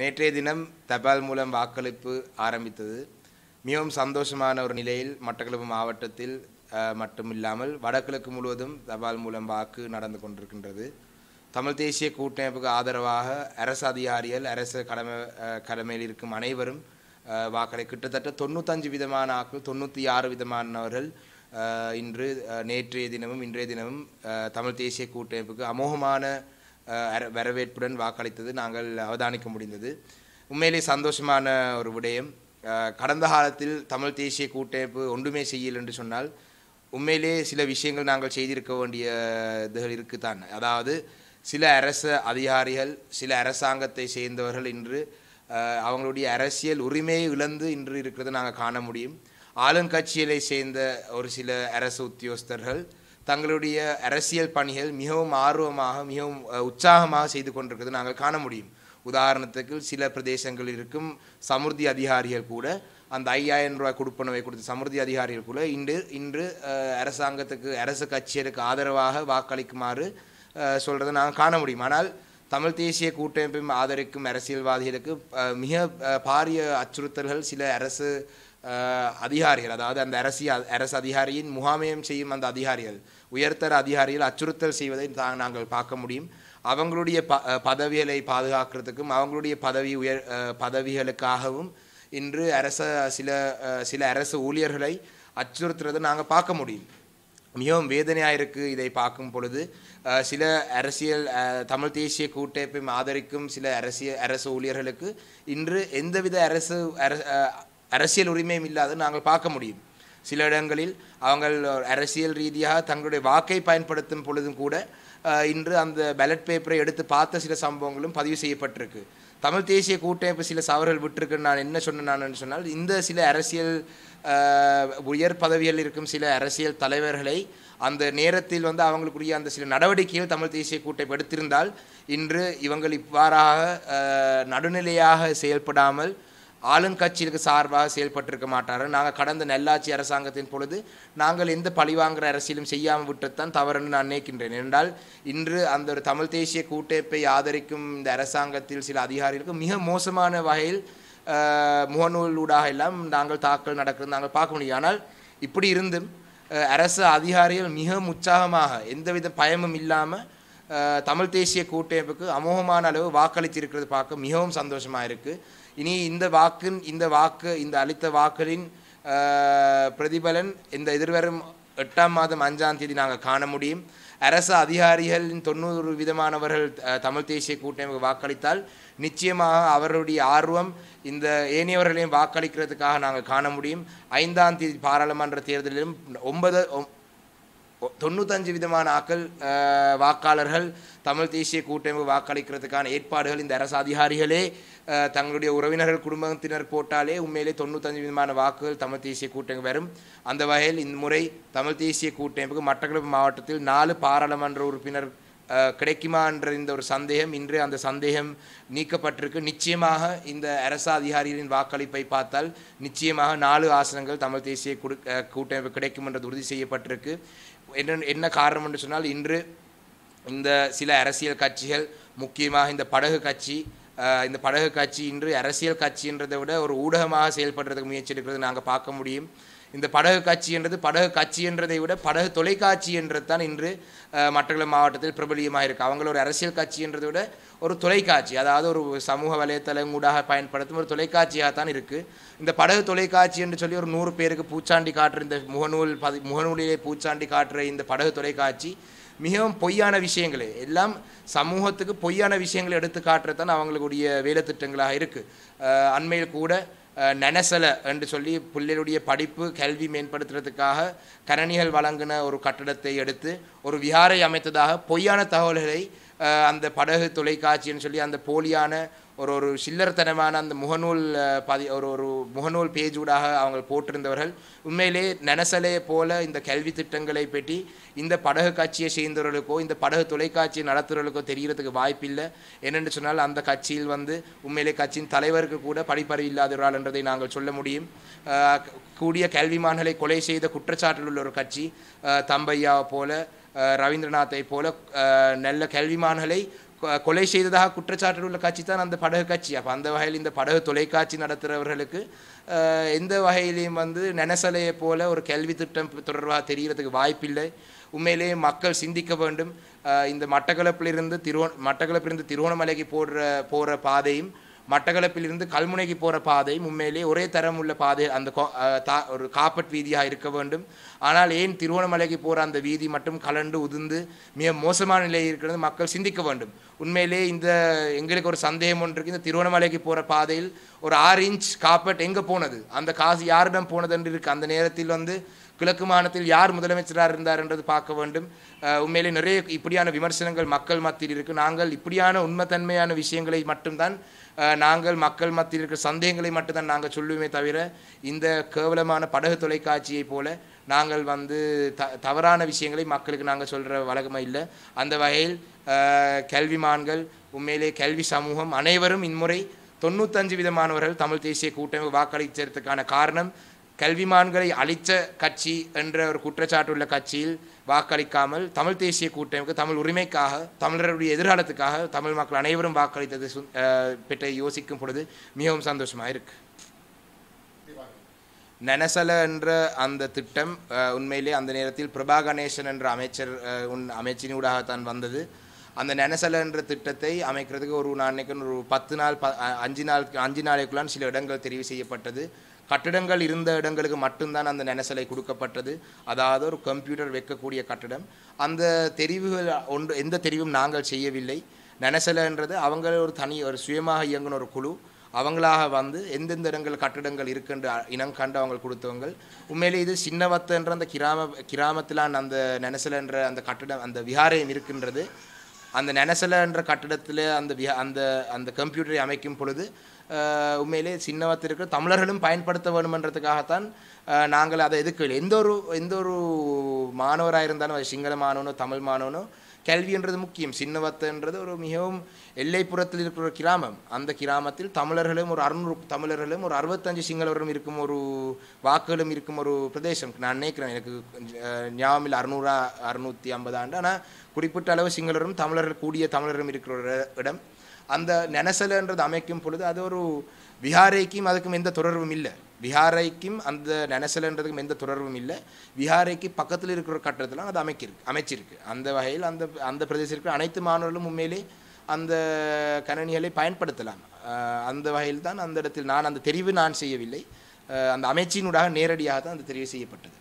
நேற்றைய தினம் தபால் மூலம் வாக்களிப்பு ஆரம்பித்தது. மிகவும் சந்தோஷமான ஒரு நிலையில் மட்டக்களப்பு மாவட்டத்தில் மட்டும் மட்டுமில்லாமல் வடகிழக்கு முழுவதும் தபால் மூலம் வாக்கு நடந்து கொண்டிருக்கின்றது. தமிழ் தேசிய கூட்டமைப்புக்கு ஆதரவாக அரசு அதிகாரிகள் அரசு கடமை கடமையில் இருக்கும் அனைவரும் வாக்களை கிட்டத்தட்ட தொண்ணூத்தஞ்சு விதமான ஆக்கள் தொண்ணூற்றி ஆறு விதமானவர்கள் இன்று நேற்றைய தினமும் இன்றைய தினமும் தமிழ் தேசிய கூட்டமைப்புக்கு அமோகமான வரவேற்புடன் வாக்களித்தது நாங்கள் அவதானிக்க முடிந்தது. உண்மையிலே சந்தோஷமான ஒரு விடயம். கடந்த காலத்தில் தமிழ் தேசிய கூட்டமைப்பு ஒன்றுமே செய்யல் என்று சொன்னால் உண்மையிலே சில விஷயங்கள் நாங்கள் செய்திருக்க வேண்டிய இதுகள் இருக்குதான். அதாவது சில அரசு அதிகாரிகள் சில அரசாங்கத்தை சேர்ந்தவர்கள் இன்று அவங்களுடைய அரசியல் உரிமையை இழந்து இன்று இருக்கிறதை நாங்கள் காண முடியும். ஆளுங்கட்சிகளை சேர்ந்த ஒரு சில அரசு உத்தியோகஸ்தர்கள் தங்களுடைய அரசியல் பணிகள் மிகவும் ஆர்வமாக மிகவும் உற்சாகமாக செய்து கொண்டிருக்கிறது நாங்கள் காண முடியும். உதாரணத்துக்கு சில பிரதேசங்களில் இருக்கும் சமுர்தி அதிகாரிகள் கூட அந்த ஐயாயிரம் ரூபாய் கொடுப்பனவை கொடுத்த சமுர்த்தி அதிகாரிகள் கூட இன்று இன்று அரசாங்கத்துக்கு அரசு கட்சிகளுக்கு ஆதரவாக வாக்களிக்குமாறு சொல்கிறத நாங்கள் காண முடியும். ஆனால் தமிழ் தேசிய கூட்டமைப்பையும் ஆதரிக்கும் அரசியல்வாதிகளுக்கு மிக பாரிய அச்சுறுத்தல்கள் சில அரசு அதிகாரிகள் அதாவது அந்த அரசியல் அரசு அதிகாரியின் முகாமயம் செய்யும் அந்த அதிகாரிகள் உயர்தர அதிகாரிகள் அச்சுறுத்தல் செய்வதை நாங்கள் பார்க்க முடியும். அவங்களுடைய ப பதவிகளை பாதுகாக்கிறதுக்கும் அவங்களுடைய பதவி உயர் பதவிகளுக்காகவும் இன்று அரச சில சில அரசு ஊழியர்களை அச்சுறுத்துறதை நாங்கள் பார்க்க முடியும். மிகவும் வேதனையாக இருக்குது இதை பார்க்கும் பொழுது. சில அரசியல் தமிழ் தேசிய கூட்டமைப்பை ஆதரிக்கும் சில அரசியல் அரசு ஊழியர்களுக்கு இன்று எந்தவித அரசு அரசியல் உரிமையும் இல்லாத நாங்கள் பார்க்க முடியும். சில இடங்களில் அவங்கள் அரசியல் ரீதியாக தங்களுடைய வாக்கை பயன்படுத்தும் பொழுதும் கூட இன்று அந்த பேலட் பேப்பரை எடுத்து பார்த்த சில சம்பவங்களும் பதிவு செய்யப்பட்டிருக்கு. தமிழ் தேசிய கூட்டமைப்பு சில சவர்கள் விட்டுருக்குன்னு நான் என்ன சொன்னேன் நான் சொன்னால் இந்த சில அரசியல் உயர் பதவியில் இருக்கும் சில அரசியல் தலைவர்களை அந்த நேரத்தில் வந்து அவங்களுக்குரிய அந்த சில நடவடிக்கைகள் தமிழ் தேசிய கூட்டமைப்பு எடுத்திருந்தால் இன்று இவங்கள் இவ்வாறாக நடுநிலையாக செயல்படாமல் ஆளுங்கட்சிகளுக்கு சார்பாக செயல்பட்டிருக்க மாட்டார்கள். நாங்கள் கடந்த நல்லாட்சி அரசாங்கத்தின் பொழுது நாங்கள் எந்த பழிவாங்குகிற அரசியலும் செய்யாமல் விட்டுத்தான் தவறுன்னு நான் நினைக்கின்றேன். என்றால் இன்று அந்த ஒரு தமிழ் தேசிய கூட்டமைப்பை ஆதரிக்கும் இந்த அரசாங்கத்தில் சில அதிகாரிகளுக்கு மிக மோசமான வகையில் முகநூலூடாக எல்லாம் நாங்கள் தாக்கல் நடக்கிறது நாங்கள் பார்க்க முடியும். ஆனால் இப்படி இருந்தும் அரசு அதிகாரிகள் மிக உற்சாகமாக எந்தவித பயமும் இல்லாமல் தமிழ் தேசிய கூட்டமைப்புக்கு அமோகமான அளவு வாக்களித்திருக்கிறது பார்க்க மிகவும் சந்தோஷமாக இருக்குது இனி இந்த வாக்கின் இந்த வாக்கு இந்த அளித்த வாக்களின் பிரதிபலன் இந்த எதிர்வரும் எட்டாம் மாதம் அஞ்சாம் தேதி நாங்கள் காண முடியும். அரசு அதிகாரிகளின் தொண்ணூறு விதமானவர்கள் தமிழ் தேசிய கூட்டமைப்பு வாக்களித்தால் நிச்சயமாக அவர்களுடைய ஆர்வம் இந்த ஏனையவர்களையும் வாக்களிக்கிறதுக்காக நாங்கள் காண முடியும். ஐந்தாம் தேதி பாராளுமன்ற தேர்தலிலும் ஒன்பது தொண்ணூத்தஞ்சு விதமான ஆக்கள் வாக்காளர்கள் தமிழ் தேசிய கூட்டமைப்பு வாக்களிக்கிறதுக்கான ஏற்பாடுகள் இந்த அரசு அதிகாரிகளே தங்களுடைய உறவினர்கள் குடும்பத்தினர் போட்டாலே உண்மையிலே தொண்ணூத்தஞ்சு விதமான வாக்குகள் தமிழ் தேசிய கூட்டமைப்பு வரும். அந்த வகையில் இந்த முறை தமிழ் தேசிய கூட்டமைப்புக்கு மட்டக்களப்பு மாவட்டத்தில் நாலு பாராளுமன்ற உறுப்பினர் கிடைக்குமா என்ற இந்த ஒரு சந்தேகம் இன்று அந்த சந்தேகம் நீக்கப்பட்டிருக்கு. நிச்சயமாக இந்த அரசு அதிகாரிகளின் வாக்களிப்பை பார்த்தால் நிச்சயமாக நாலு ஆசனங்கள் தமிழ் தேசிய குடு கூட்டமைப்பு கிடைக்கும் என்றது உறுதி செய்யப்பட்டிருக்கு. என்ன என்ன காரணம் என்று சொன்னால் இன்று இந்த சில அரசியல் கட்சிகள் முக்கியமாக இந்த படகு கட்சி இந்த படகு கட்சி இன்று அரசியல் கட்சின்றதை விட ஒரு ஊடகமாக செயல்படுறதுக்கு முயற்சி எடுக்கிறது நாங்கள் பார்க்க முடியும். இந்த படகு கட்சி என்றது படகு கட்சி என்றதை விட படகு தொலைக்காட்சி என்றது தான் இன்று அஹ், மட்டக்களப்பு மாவட்டத்தில் பிரபலியமாக இருக்குது அவங்கள ஒரு அரசியல் கட்சி என்றதை விட ஒரு தொலைக்காட்சி அதாவது ஒரு சமூக வலைத்தளம் ஊடாக பயன்படுத்தும் ஒரு தொலைக்காட்சியாக தான் இருக்குது இந்த படகு தொலைக்காட்சி என்று சொல்லி ஒரு நூறு பேருக்கு பூச்சாண்டி காட்டுற இந்த முகநூல் பதி முகநூலிலே பூச்சாண்டி காட்டுற இந்த படகு தொலைக்காட்சி மிகவும் பொய்யான விஷயங்களே. எல்லாம் சமூகத்துக்கு பொய்யான விஷயங்களை எடுத்து காட்டுறது தான் அவங்களுடைய வேலை திட்டங்களாக இருக்குது அண்மையில் கூட நெனசலை நெனசல என்று சொல்லி பிள்ளைகளுடைய படிப்பு கல்வி மேம்படுத்துறதுக்காக கணனிகள் வழங்கின ஒரு கட்டடத்தை எடுத்து ஒரு விகாரை அமைத்ததாக பொய்யான தகவல்களை அந்த படகு தொலைக்காட்சின்னு சொல்லி அந்த போலியான ஒரு ஒரு சில்லறத்தனமான அந்த முகநூல் பதி ஒரு ஒரு முகநூல் பேஜூடாக அவங்க போட்டிருந்தவர்கள் உண்மையிலே நெனசலே போல இந்த கல்வி திட்டங்களை பற்றி இந்த படகு கட்சியை சேர்ந்தவர்களுக்கோ இந்த படகு தொலைக்காட்சியை நடத்துகிறவர்களுக்கோ தெரிகிறதுக்கு வாய்ப்பில்லை. என்னென்னு சொன்னால் அந்த கட்சியில் வந்து உண்மையிலே கட்சியின் தலைவருக்கு கூட படிப்பறிவு இல்லாதவர்கள் என்றதை நாங்கள் சொல்ல முடியும். கூடிய கூடிய கல்விமான்களை கொலை செய்த குற்றச்சாட்டில் உள்ள ஒரு கட்சி தம்பையாவை போல ரவீந்திரநாத்தை போல நல்ல கல்விமான்களை கொலை செய்ததாக குற்றச்சாட்டு உள்ள கட்சி தான் அந்த படகு கட்சி. அப்போ அந்த வகையில் இந்த படகு தொலைக்காட்சி நடத்துகிறவர்களுக்கு எந்த வகையிலையும் வந்து நெனசலையை போல ஒரு கல்வி திட்டம் தொடர்பாக தெரிகிறதுக்கு வாய்ப்பில்லை. உண்மையிலேயே மக்கள் சிந்திக்க வேண்டும். இந்த மட்டக்களப்பிலிருந்து திருவோ மட்டக்களப்பிலிருந்து திருவோணமலைக்கு போடுற போகிற பாதையும் மட்டக்களப்பிலிருந்து கல்முனைக்கு போகிற பாதை உண்மையிலே ஒரே தரம் உள்ள பாதை அந்த கோ- தா ஒரு காப்பட் வீதியாக இருக்க வேண்டும். ஆனால் ஏன் திருவோணமலைக்கு போகிற அந்த வீதி மட்டும் கலண்டு உதிர்ந்து மிக மோசமான நிலையில் இருக்கிறது மக்கள் சிந்திக்க வேண்டும். உண்மையிலே இந்த எங்களுக்கு ஒரு சந்தேகம் ஒன்று இருக்குது இந்த திருவோணமலைக்கு போகிற பாதையில் ஒரு ஆறு இன்ச் காப்பட் எங்கே போனது? அந்த காசு யாரிடம் போனது என்று இருக்குது அந்த நேரத்தில் வந்து கிழக்கு மாநிலத்தில் யார் முதலமைச்சராக இருந்தார் என்றது பார்க்க வேண்டும். உண்மையிலே நிறைய இப்படியான விமர்சனங்கள் மக்கள் மத்தியில் இருக்குது நாங்கள் இப்படியான உண்மைத்தன்மையான விஷயங்களை மட்டும்தான் நாங்கள் மக்கள் மத்தியில் இருக்கிற சந்தேகங்களை மட்டும்தான் நாங்கள் சொல்லுவோமே தவிர இந்த கேவலமான படகு தொலைக்காட்சியை போல நாங்கள் வந்து த தவறான விஷயங்களை மக்களுக்கு நாங்கள் சொல்கிற வழக்கமாக இல்லை. அந்த வகையில் அஹ், கல்விமான்கள் உண்மையிலே கல்வி சமூகம் அனைவரும் இம்முறை தொண்ணூத்தஞ்சு விதமானவர்கள் தமிழ் தேசிய கூட்டமைப்பு வாக்களித்ததுக்கான காரணம் கல்விமான்களை அழித்த கட்சி என்ற ஒரு குற்றச்சாட்டு உள்ள கட்சியில் வாக்களிக்காமல் தமிழ் தேசிய கூட்டமைப்பு தமிழ் உரிமைக்காக தமிழருடைய எதிர்காலத்துக்காக தமிழ் மக்கள் அனைவரும் வாக்களித்தது பெற்ற பற்றி யோசிக்கும் பொழுது மிகவும் சந்தோஷமாக இருக்கு. நெனசல என்ற அந்த திட்டம் உண்மையிலே அந்த நேரத்தில் பிரபா கணேசன் என்ற அமைச்சர் உன் உன் அமைச்சினூடாகத்தான் வந்தது. அந்த நெனசல என்ற திட்டத்தை அமைக்கிறதுக்கு ஒரு நான் நினைக்கிறேன் ஒரு பத்து நாள் ப அஞ்சு நாள் அஞ்சு நாளைக்குள்ளான் சில இடங்கள் தெரிவு செய்யப்பட்டது. கட்டிடங்கள் இருந்த இடங்களுக்கு மட்டும்தான் அந்த நெனசலை கொடுக்கப்பட்டது. அதாவது ஒரு கம்ப்யூட்டர் வைக்கக்கூடிய கட்டிடம். அந்த தெரிவுகள் ஒன்று எந்த தெரிவும் நாங்கள் செய்யவில்லை. நெனசலைன்றது அவங்களே ஒரு தனி ஒரு சுயமாக இயங்குன ஒரு குழு. அவங்களாக வந்து எந்தெந்த இடங்கள் கட்டிடங்கள் இருக்குன்ற இனம் கண்டு அவங்க கொடுத்தவங்க உண்மையிலே இது சின்னவத்தன்ற அந்த கிராம கிராமத்திலான அந்த நெனசலன்ற அந்த கட்டிடம் அந்த விஹாரம் இருக்கின்றது. அந்த நெனசலன்ற கட்டிடத்தில் அந்த விஹா அந்த அந்த கம்ப்யூட்டரை அமைக்கும் பொழுது உண்மையிலே சின்னவத்தில் இருக்கிற தமிழர்களும் பயன்படுத்த வேணுமன்றதுக்காகத்தான் நாங்கள் அதை எதுக்கவில்லை எந்த ஒரு எந்த ஒரு மாணவராக இருந்தாலும் அது சிங்கள மாணவனோ தமிழ் மாணவனோ கல்வின்றது முக்கியம். சின்னவத்தன்றது ஒரு மிகவும் எல்லைப்புறத்தில் இருக்கிற ஒரு கிராமம். அந்த கிராமத்தில் தமிழர்களும் ஒரு அறுநூறு தமிழர்களும் ஒரு அறுபத்தஞ்சு சிங்களவரும் இருக்கும் ஒரு வாக்குகளும் இருக்கும் ஒரு பிரதேசம். நான் நினைக்கிறேன் எனக்கு ஞாபகம் இல்லை அறுநூறா அறுநூற்றி ஐம்பது ஆண்டு. ஆனால் குறிப்பிட்ட அளவு சிங்களரும் தமிழர்கள் கூடிய தமிழரும் இருக்கிற ஒரு இடம். அந்த நெனசலன்றது அமைக்கும் பொழுது அது ஒரு விஹாரைக்கும் அதுக்கும் எந்த தொடர்பும் இல்லை. விஹாரைக்கும் அந்த நெனசலன்றதுக்கும் எந்த தொடர்பும் இல்லை. விஹாரைக்கு பக்கத்தில் இருக்கிற கட்டத்தில் அது அமைக்கிருக்கு அமைச்சிருக்கு. அந்த வகையில் அந்த அந்த பிரதேசத்தில் அனைத்து மாணவர்களும் உண்மையிலே அந்த கணனிகளை பயன்படுத்தலாம். அந்த வகையில் தான் அந்த இடத்தில் நான் அந்த தெரிவு நான் செய்யவில்லை. அந்த அமைச்சினூடாக நேரடியாக தான் அந்த தெரிவு செய்யப்பட்டது.